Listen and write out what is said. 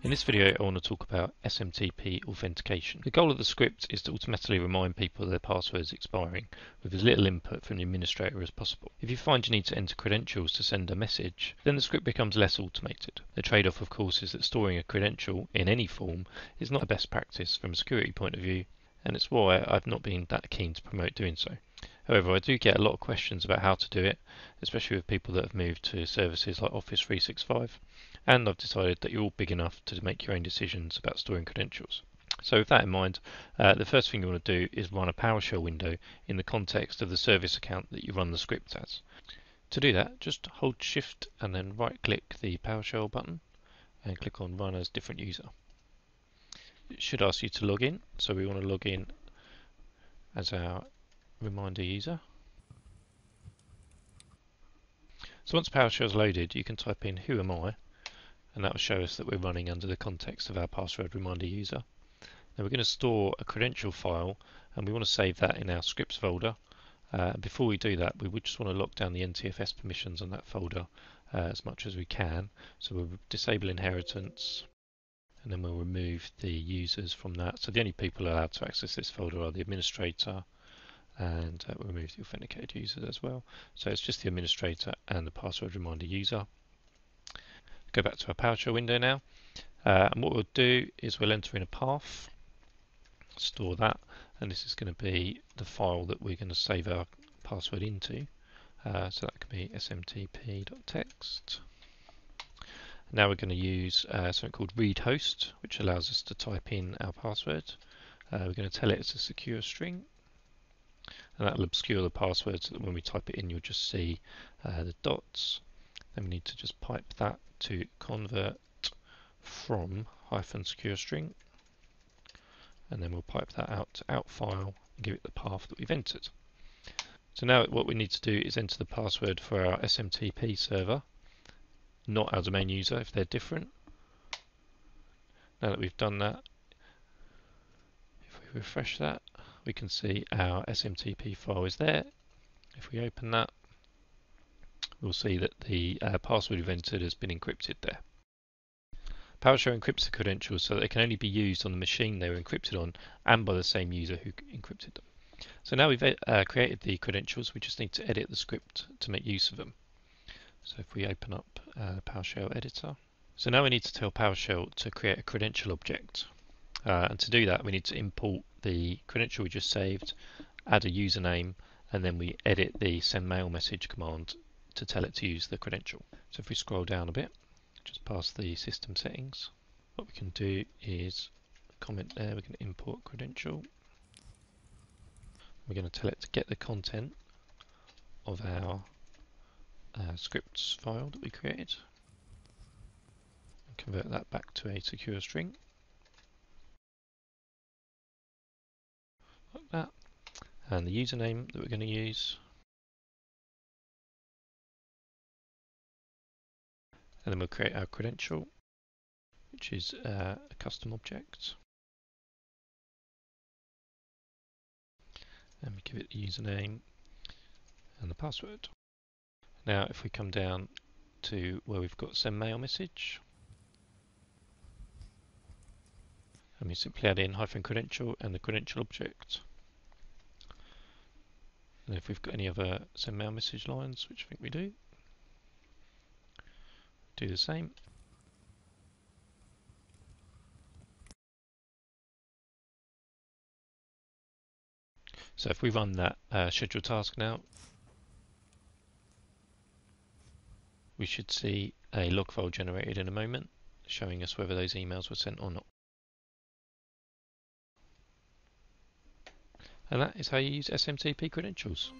In this video I want to talk about SMTP authentication. The goal of the script is to automatically remind people their password is expiring with as little input from the administrator as possible. If you find you need to enter credentials to send a message, then the script becomes less automated. The trade-off of course is that storing a credential in any form is not the best practice from a security point of view and it's why I've not been that keen to promote doing so. However, I do get a lot of questions about how to do it, especially with people that have moved to services like Office 365, and I've decided that you're all big enough to make your own decisions about storing credentials. So with that in mind, uh, the first thing you want to do is run a PowerShell window in the context of the service account that you run the script as. To do that, just hold Shift and then right click the PowerShell button and click on Run as Different User. It should ask you to log in, so we want to log in as our reminder user. So once PowerShell is loaded, you can type in who am I, and that will show us that we're running under the context of our password reminder user. Now we're going to store a credential file, and we want to save that in our scripts folder. Uh, before we do that, we would just want to lock down the NTFS permissions on that folder uh, as much as we can. So we'll disable inheritance, and then we'll remove the users from that. So the only people allowed to access this folder are the administrator, and uh, remove the authenticated users as well. So it's just the administrator and the password reminder user. Go back to our PowerShell window now. Uh, and what we'll do is we'll enter in a path, store that, and this is going to be the file that we're going to save our password into. Uh, so that can be smtp.txt. Now we're going to use uh, something called read host, which allows us to type in our password. Uh, we're going to tell it it's a secure string, and that will obscure the password so that when we type it in you'll just see uh, the dots. Then we need to just pipe that to convert from hyphen secure string and then we'll pipe that out to out file and give it the path that we've entered. So now what we need to do is enter the password for our SMTP server, not our domain user if they're different. Now that we've done that, if we refresh that, we can see our SMTP file is there. If we open that, we'll see that the uh, password we've entered has been encrypted there. PowerShell encrypts the credentials so that they can only be used on the machine they were encrypted on and by the same user who encrypted them. So now we've uh, created the credentials, we just need to edit the script to make use of them. So if we open up uh, PowerShell editor. So now we need to tell PowerShell to create a credential object. Uh, and to do that, we need to import the credential we just saved, add a username, and then we edit the send mail message command to tell it to use the credential. So if we scroll down a bit, just past the system settings, what we can do is comment there, we can import credential. We're going to tell it to get the content of our uh, scripts file that we created and convert that back to a secure string. Like that. And the username that we're going to use. And then we'll create our credential which is uh, a custom object. And we give it the username and the password. Now if we come down to where we've got send mail message. And we simply add in hyphen credential and the credential object. And if we've got any other send mail message lines, which I think we do, do the same. So if we run that uh, schedule task now, we should see a log file generated in a moment showing us whether those emails were sent or not. And that is how you use SMTP credentials.